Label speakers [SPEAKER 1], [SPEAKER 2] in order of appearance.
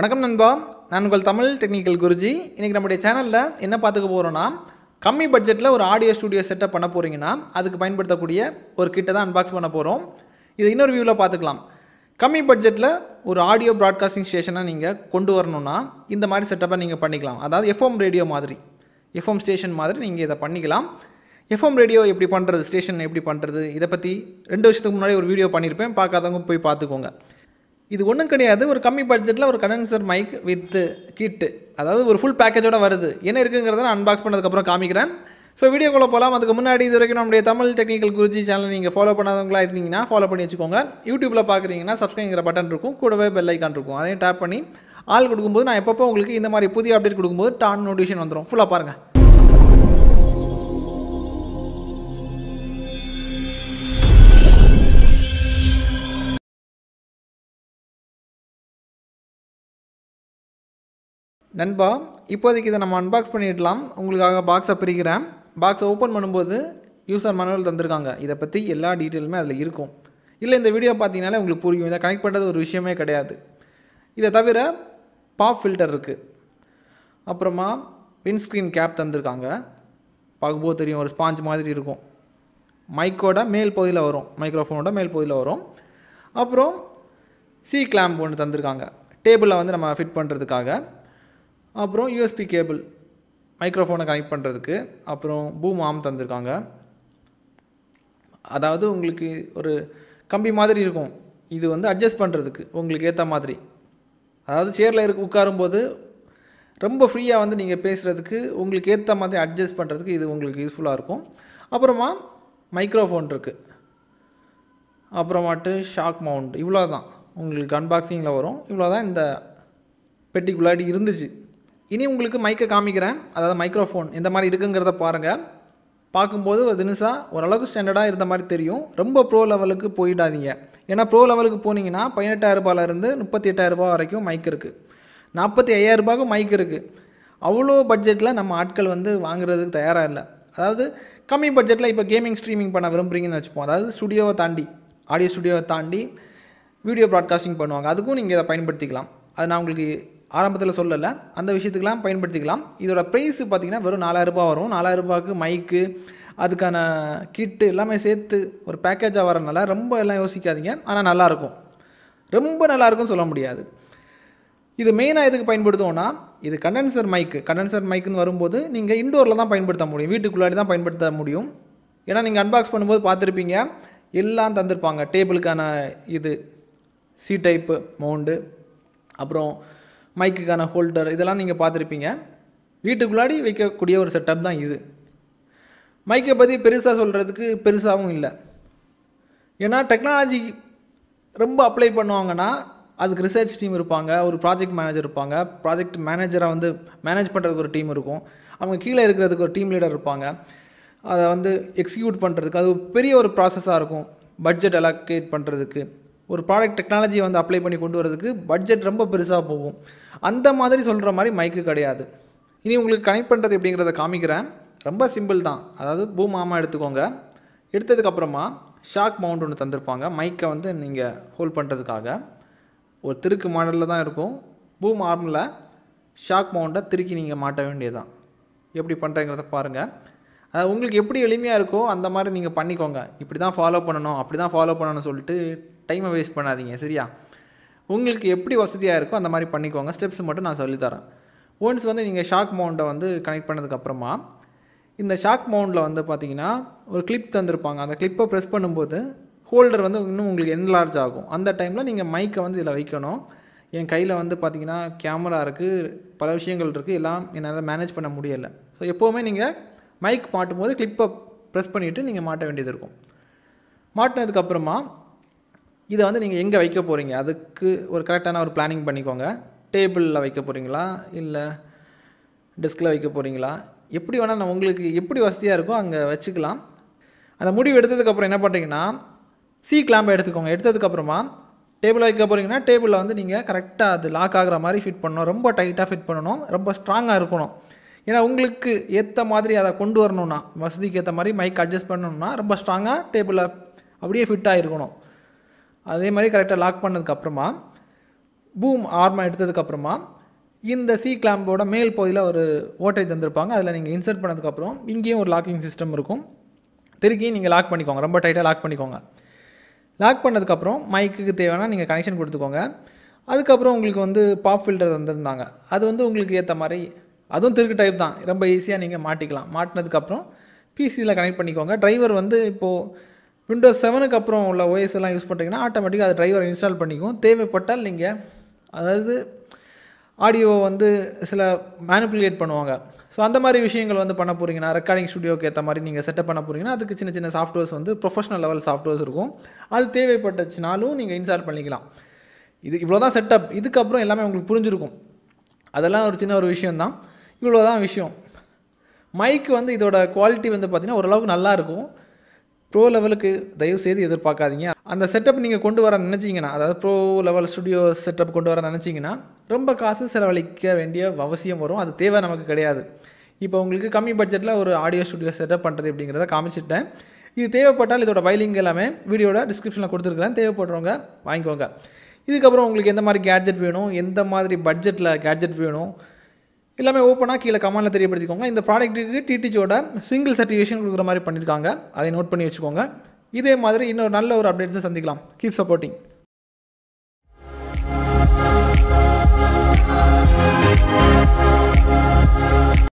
[SPEAKER 1] வணக்கம் நண்பா. நான் உங்கள் தமிழ் டெக்னிக்கல் குருஜி. இன்றைக்கி நம்முடைய சேனலில் என்ன பார்த்துக்க போகிறோன்னா கம்மி பட்ஜெட்டில் ஒரு ஆடியோ ஸ்டுடியோ செட்டப் பண்ண போகிறீங்கன்னா அதுக்கு பயன்படுத்தக்கூடிய ஒரு கிட்ட தான் அன்பாக்ஸ் பண்ண போகிறோம் இது இன்னொரு வியூவில் பார்த்துக்கலாம். கம்மி பட்ஜெட்டில் ஒரு ஆடியோ ப்ராட்காஸ்டிங் ஸ்டேஷனை நீங்கள் கொண்டு வரணும்னா இந்த மாதிரி செட்டப்பை நீங்கள் பண்ணிக்கலாம். அதாவது எஃப்எம் ரேடியோ மாதிரி. எஃப்எம் ஸ்டேஷன் மாதிரி நீங்கள் இதை பண்ணிக்கலாம். எஃப்எம் ரேடியோ எப்படி பண்ணுறது ஸ்டேஷன் எப்படி பண்ணுறது இதை பற்றி ரெண்டு வருஷத்துக்கு முன்னாடி ஒரு வீடியோ பண்ணியிருப்பேன் பார்க்காதவங்க போய் பார்த்துக்கோங்க. இது ஒன்றும் கிடையாது. ஒரு கம்மி பட்ஜெட்டில் ஒரு கண்டென்சர் மைக் வித்து கிட்டு அதாவது ஒரு ஃபுல் பேக்கேஜோட வருது. என்ன இருக்குங்கிறத நான் அன்பாக்ஸ் பண்ணதுக்கப்புறம் காமிக்கிறேன். ஸோ வீடியோக்குள்ளே போகலாம் அதுக்கு முன்னாடி இது வரைக்கும் நம்முடைய தமிழ் டெக்னிக்கல் குருஜி சேனல் நீங்கள் ஃபாலோ பண்ணாதவங்களா இருந்தீங்கன்னா ஃபாலோ பண்ணி வச்சுக்கோங்க. யூடியூப்பில் பார்க்குறீங்கன்னா சப்ஸ்கிரைங்கிற பட்டன் இருக்கும். கூடவே பெல் ஐக்கான் இருக்கும். அதையும் டேப் பண்ணி ஆள் கொடுக்கும்போது நான் எப்பப்போ உங்களுக்கு இந்த மாதிரி புதிய அப்டேட் கொடுக்கும்போது டான் நோட்டிஃபிகேஷன் வந்துடும் ஃபுல்லாக பாருங்கள் நண்பா இப்போதைக்கு இதை நம்ம அன்பாக்ஸ் பண்ணிடலாம். உங்களுக்காக பாக்ஸை பிரிக்கிறேன். பாக்ஸை ஓப்பன் பண்ணும்போது யூசர் மனுவல் தந்திருக்காங்க. இதை பற்றி எல்லா டீட்டெயிலுமே அதில் இருக்கும். இல்லை இந்த வீடியோ பார்த்தீங்கனாலே உங்களுக்கு புரியும். இதை கனெக்ட் பண்ணுறது ஒரு விஷயமே கிடையாது. இதை தவிர பாப் ஃபில்டர் இருக்குது அப்புறமா விண்ஸ்க்ரீன் கேப் தந்திருக்காங்க. பார்க்கும்போது தெரியும் ஒரு ஸ்பாஞ்ச் மாதிரி இருக்கும். மைக்கோட மேல் பகுதியில் வரும். மைக்ரோஃபோனோட மேல் பகுதியில் வரும். அப்புறம் சி கிளாம்ப் ஒன்று தந்திருக்காங்க. டேபிளில் வந்து நம்ம ஃபிட் பண்ணுறதுக்காக அப்புறம் யூஎஸ்பி கேபிள் மைக்ரோஃபோனை கனெக்ட் பண்ணுறதுக்கு அப்புறம் பூம் ஆம் தந்திருக்காங்க. அதாவது உங்களுக்கு ஒரு கம்பி மாதிரி இருக்கும். இது வந்து அட்ஜஸ்ட் பண்ணுறதுக்கு உங்களுக்கு ஏற்ற மாதிரி. அதாவது சேரில் இருக்க உட்காரும்போது ரொம்ப ஃப்ரீயாக வந்து நீங்கள் பேசுகிறதுக்கு உங்களுக்கு ஏற்ற மாதிரி அட்ஜஸ்ட் பண்ணுறதுக்கு இது உங்களுக்கு யூஸ்ஃபுல்லாக இருக்கும். அப்புறமா மைக்ரோஃபோன் இருக்குது அப்புறமாட்டு ஷாக் மவுண்ட் இவ்வளோ தான் உங்களுக்கு அன்பாக்சிங்கில் வரும். இவ்வளோ தான் இந்த பெட்டிக்குள்ளாடி இருந்துச்சு. இனி உங்களுக்கு மைக்கை காமிக்கிறேன். அதாவது மைக்ரோஃபோன் இந்த மாதிரி இருக்குங்கிறத பாருங்கள் பார்க்கும்போது ஒரு ஓரளவுக்கு ஸ்டாண்டர்டாக இருந்த மாதிரி தெரியும். ரொம்ப ப்ரோ லெவலுக்கு போயிடாதீங்க. ஏன்னா ப்ரோ லெவலுக்கு போனீங்கன்னா பதினெட்டாயிரரூபாலேருந்து முப்பத்தி எட்டாயிரரூபா ரூபாய் வரைக்கும் மைக் இருக்குது நாற்பத்தி ஐயாயிரம் மைக் இருக்குது அவ்வளோ பட்ஜெட்டில் நம்ம ஆட்கள் வந்து வாங்குறதுக்கு தயாராக இல்லை. அதாவது கம்மி பட்ஜெட்டில் இப்போ கேமிங் ஸ்ட்ரீமிங் பண்ண விரும்புகிறீங்கன்னு வச்சுப்போம். அதாவது ஸ்டுடியோவை தாண்டி ஆடியோ ஸ்டுடியோவை தாண்டி வீடியோ ப்ராட்காஸ்டிங் பண்ணுவாங்க. அதுக்கும் நீங்கள் இதை பயன்படுத்திக்கலாம். அது நான் உங்களுக்கு ஆரம்பத்தில் சொல்லலை. அந்த விஷயத்துக்கெலாம் பயன்படுத்திக்கலாம். இதோட ப்ரைஸு பார்த்தீங்கன்னா வெறும் நாலாயிரரூபா வரும். நாலாயிரரூபாவுக்கு மைக்கு அதுக்கான கிட்டு எல்லாமே சேர்த்து ஒரு பேக்கேஜாக வரனால ரொம்ப எல்லாம் யோசிக்காதீங்க. ஆனால் நல்லாயிருக்கும். ரொம்ப நல்லாயிருக்கும்னு சொல்ல முடியாது. இது மெயினாக எதுக்கு பயன்படுத்துவோம்னா இது கண்டென்சர் மைக்கு கண்டென்சர் மைக்குன்னு வரும்போது நீங்கள் இண்டோரில் தான் பயன்படுத்த முடியும். வீட்டுக்குள்ளாடி தான் பயன்படுத்த முடியும். ஏன்னா நீங்கள் அன்பாக்ஸ் பண்ணும்போது பார்த்துருப்பீங்க. எல்லாம் தந்திருப்பாங்க. டேபிளுக்கான இது சி டைப்பு மவுண்டு அப்புறம் மைக்குக்கான ஹோல்டர் இதெல்லாம் நீங்கள் பார்த்துருப்பீங்க. வீட்டுக்குள்ளாடி வைக்கக்கூடிய ஒரு செட்டப் தான் இது. மைக்கை பற்றி பெருசாக சொல்கிறதுக்கு பெருசாகவும் இல்லை. ஏன்னா டெக்னாலஜி ரொம்ப அப்ளை பண்ணுவாங்கன்னா அதுக்கு ரிசர்ச் டீம் இருப்பாங்க ஒரு ப்ராஜெக்ட் மேனேஜர் இருப்பாங்க. ப்ராஜெக்ட் மேனேஜரை வந்து மேனேஜ் பண்ணுறதுக்கு ஒரு டீம் இருக்கும். அவங்க கீழே இருக்கிறதுக்கு ஒரு டீம் லீடர் இருப்பாங்க. அதை வந்து எக்ஸிக்யூட் பண்ணுறதுக்கு அது பெரிய ஒரு ப்ராசஸாக இருக்கும். பட்ஜெட் அலோகேட் பண்ணுறதுக்கு ஒரு ப்ராடக்ட் டெக்னாலஜியை வந்து அப்ளை பண்ணி கொண்டு வரதுக்கு பட்ஜெட் ரொம்ப பெருசாக போகும். அந்த மாதிரி சொல்கிற மாதிரி மைக்கு கிடையாது. இனி உங்களுக்கு கனெக்ட் பண்ணுறது எப்படிங்கிறத காமிக்கிறேன். ரொம்ப சிம்பிள் தான். அதாவது பூம் ஆமா எடுத்துக்கோங்க. எடுத்ததுக்கப்புறமா ஷாக் மவுண்ட் ஒன்று தந்திருப்பாங்க. மைக்கை வந்து நீங்கள் ஹோல்ட் பண்ணுறதுக்காக ஒரு திருக்கு மாடலில் தான் இருக்கும். பூம் ஆர்மில் ஷாக் மவுண்ட்டை திருக்கி நீங்கள் மாட்ட வேண்டியதுதான். எப்படி பண்ணுறேங்கிறத பாருங்கள் உங்களுக்கு எப்படி எளிமையாக இருக்கோ அந்த மாதிரி நீங்கள் பண்ணிக்கோங்க. இப்படி தான் ஃபாலோ பண்ணணும் அப்படி தான் ஃபாலோ பண்ணணும்னு சொல்லிட்டு டைமை வேஸ்ட் பண்ணாதீங்க சரியா? உங்களுக்கு எப்படி வசதியாக இருக்கோ அந்த மாதிரி பண்ணிக்கோங்க. ஸ்டெப்ஸ் மட்டும் நான் சொல்லித்தரேன் ஒன்ஸ் வந்து நீங்கள் ஷாக் மவுண்ட்டை வந்து கனெக்ட் பண்ணதுக்கப்புறமா இந்த ஷாக் மவுண்டில் வந்து பார்த்தீங்கன்னா ஒரு கிளிப் தந்திருப்பாங்க. அந்த கிளிப்பை ப்ரெஸ் பண்ணும்போது ஹோல்டர் வந்து இன்னும் உங்களுக்கு என்லார்ஜ் ஆகும். அந்த டைமில் நீங்கள் மைக்கை வந்து இதில் வைக்கணும். என் கையில் வந்து பார்த்தீங்கன்னா கேமரா இருக்குது பல விஷயங்கள் இருக்குது எல்லாம் என்னால் மேனேஜ் பண்ண முடியலை. ஸோ எப்போவுமே நீங்கள் மைக் மாட்டும் போது கிளிப்பை ப்ரெஸ் பண்ணிவிட்டு நீங்கள் மாட்ட வேண்டியது இருக்கும். மாட்டினதுக்கப்புறமா இதை வந்து நீங்கள் எங்கே வைக்க போகிறீங்க அதுக்கு ஒரு கரெக்டான ஒரு பிளானிங் பண்ணிக்கோங்க. டேபிளில் வைக்க போகிறீங்களா இல்லை டெஸ்கில் வைக்க போகிறீங்களா எப்படி வேணால் நான் உங்களுக்கு எப்படி வசதியாக இருக்கோ அங்கே வச்சுக்கலாம். அந்த முடிவு எடுத்ததுக்கப்புறம் என்ன பண்ணுறீங்கன்னா சி கிளாம்பை எடுத்துக்கோங்க. எடுத்ததுக்கப்புறமா டேபிள் வைக்க போகிறீங்கன்னா டேபிளில் வந்து நீங்கள் கரெக்டாக அது லாக் ஆகிற மாதிரி ஃபிட் பண்ணணும். ரொம்ப டைட்டாக ஃபிட் பண்ணணும். ரொம்ப ஸ்ட்ராங்காக இருக்கணும். ஏன்னா உங்களுக்கு ஏற்ற மாதிரி அதை கொண்டு வரணும்னா வசதிக்கு ஏற்ற மாதிரி மைக் அட்ஜஸ்ட் பண்ணணும்னா ரொம்ப ஸ்ட்ராங்காக டேபிளில் அப்படியே ஃபிட்டாக இருக்கணும் அதே மாதிரி கரெக்டாக லாக் பண்ணதுக்கப்புறமா பூம் ஆர்மா எடுத்ததுக்கப்புறமா இந்த சி கிளாம்போட மேல் பகுதியில் ஒரு ஓட்டை தந்திருப்பாங்க. அதில் நீங்கள் இன்சர்ட் பண்ணதுக்கப்புறம் இங்கேயும் ஒரு லாக்கிங் சிஸ்டம் இருக்கும். திருக்கியும் நீங்கள் லாக் பண்ணிக்கோங்க. ரொம்ப டைட்டாக லாக் பண்ணிக்கோங்க. லாக் பண்ணதுக்கப்புறம் மைக்குக்கு தேவைன்னா நீங்கள் கனெக்ஷன் கொடுத்துக்கோங்க. அதுக்கப்புறம் உங்களுக்கு வந்து பாப் ஃபில்டர் வந்திருந்தாங்க அது வந்து உங்களுக்கு ஏற்ற மாதிரி அதுவும் திருக்கு டைப் தான். ரொம்ப ஈஸியாக நீங்கள் மாட்டிக்கலாம். மாட்டினதுக்கப்புறம் பிசியில் கனெக்ட் பண்ணிக்கோங்க. டிரைவர் வந்து இப்போது விண்டோஸ் செவனுக்கு அப்புறம் உள்ள ஓஎஸ் எல்லாம் யூஸ் பண்ணுறீங்கன்னா ஆட்டோமேட்டிக்காக அது டிரைவர் இன்ஸ்டால் பண்ணிக்கும். தேவைப்பட்டால் நீங்கள் அதாவது ஆடியோ வந்து சில மேனிப்புலேட் பண்ணுவாங்க. ஸோ அந்த மாதிரி விஷயங்கள் வந்து பண்ண போகிறீங்கன்னா ரெக்கார்டிங் ஸ்டுடியோக்கு ஏற்ற மாதிரி நீங்கள் செட்டப் பண்ண போகிறீங்கன்னா அதுக்கு சின்ன சின்ன சாஃப்ட்வேர்ஸ் வந்து ப்ரொஃபஷனல் லெவல் சாஃப்ட்வேர்ஸ் இருக்கும். அது தேவைப்பட்டுச்சுனாலும் நீங்கள் இன்ஸ்டால் பண்ணிக்கலாம். இது இவ்வளோ தான் செட்டப் இதுக்கப்புறம் எல்லாமே உங்களுக்கு புரிஞ்சிருக்கும். அதெல்லாம் ஒரு சின்ன ஒரு விஷயந்தான் இவ்வளோ தான் விஷயம். மைக்கு வந்து இதோட குவாலிட்டி வந்து பார்த்திங்கன்னா ஓரளவுக்கு நல்லா இருக்கும். ப்ரோ லெவலுக்கு தயவு செய்து எதிர்பார்க்காதீங்க. அந்த செட்டப் நீங்கள் கொண்டு வர நினச்சிங்கன்னா அதாவது ப்ரோ லெவல் ஸ்டுடியோ செட்டப் கொண்டு வர நினச்சிங்கன்னா ரொம்ப காசு செலவழிக்க வேண்டிய அவசியம் வரும். அது தேவை நமக்கு கிடையாது. இப்போ உங்களுக்கு கம்மி பட்ஜெட்டில் ஒரு ஆடியோ ஸ்டுடியோ செட்டப் பண்ணுறது அப்படிங்கிறத காமிச்சிட்டேன். இது தேவைப்பட்டால் இதோட வைலிங் எல்லாமே வீடியோட டிஸ்கிரிப்ஷனில் கொடுத்துருக்குறேன். தேவைப்படுறவங்க வாங்கிக்கோங்க. இதுக்கப்புறம் உங்களுக்கு எந்த மாதிரி கேட்ஜெட் வேணும்? எந்த மாதிரி பட்ஜெட்டில் கேட்ஜெட் வேணும்? எல்லாமே ஓப்பனாக கீழே கமெண்ட்டில் தெரியப்படுத்திக்கோங்க. இந்த ப்ராடக்ட்டுக்கு டிடிச்சோட சிங்கிள் சர்டிஃபிகேஷன் கொடுக்குற மாதிரி பண்ணியிருக்காங்க. அதை நோட் பண்ணி வச்சுக்கோங்க. இதே மாதிரி இன்னொரு நல்ல ஒரு அப்டேட்ஸை சந்திக்கலாம். Keep supporting